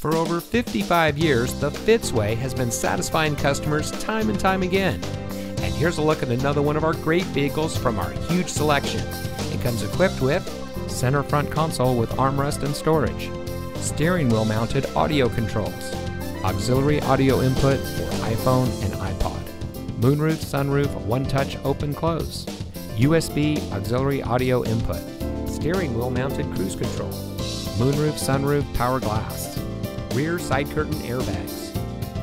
For over 55 years, the Fitzway has been satisfying customers time and time again. And here's a look at another one of our great vehicles from our huge selection. It comes equipped with center front console with armrest and storage, steering wheel mounted audio controls, auxiliary audio input for iPhone and iPod, moonroof, sunroof, one touch open close, USB auxiliary audio input, steering wheel mounted cruise control, moonroof, sunroof, power glass, rear side curtain airbags,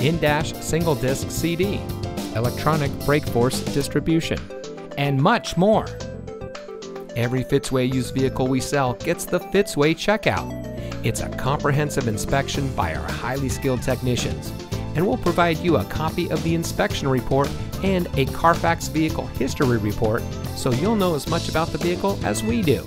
in dash single disc CD, electronic brake force distribution, and much more. Every Fitzway used vehicle we sell gets the Fitzway checkout. It's a comprehensive inspection by our highly skilled technicians, and we'll provide you a copy of the inspection report and a Carfax vehicle history report so you'll know as much about the vehicle as we do.